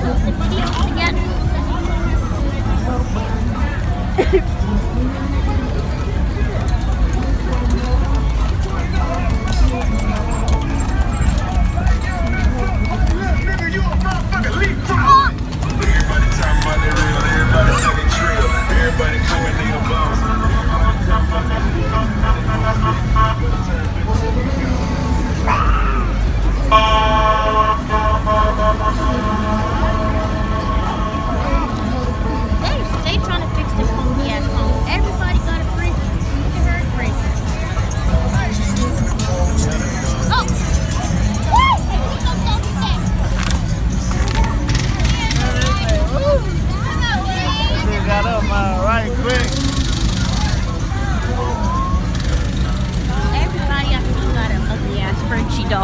to again.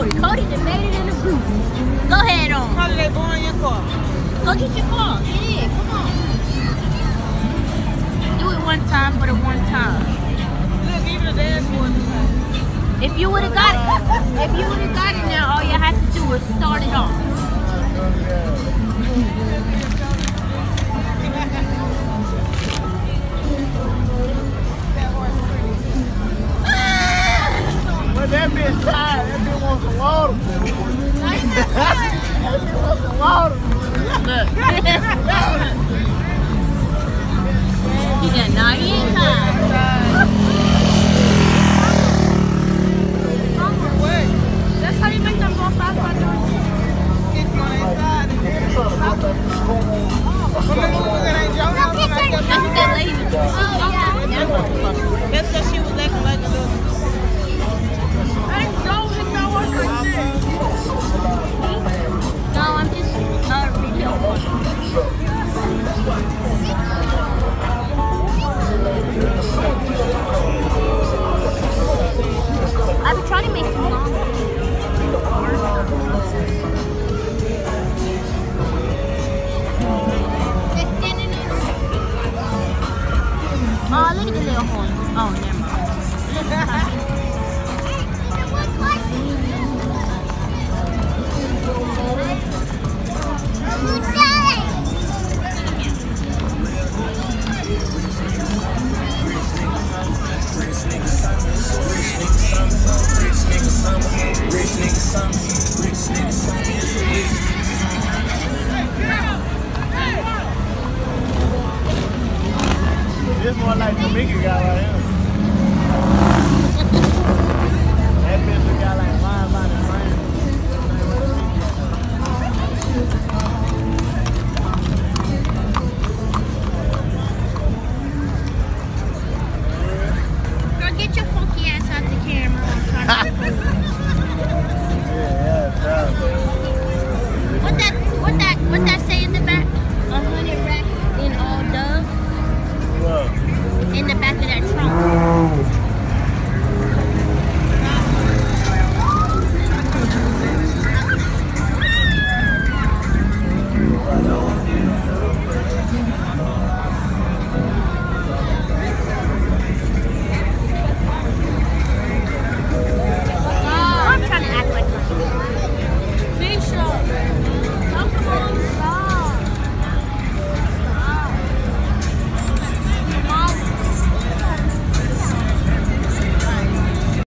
Cody. Cody just made it in the group. Go ahead on. How did they go in your car? Go get your car. In. Come on. Do it one time for the one time. Look, even the dashboard If you would have got it, if you would have got it now, all you have to do is start it off. He got 98 times. You make them go fast by doing Get on inside. That's what that lady was Oh, look at the little This one like the Mickey guy right here.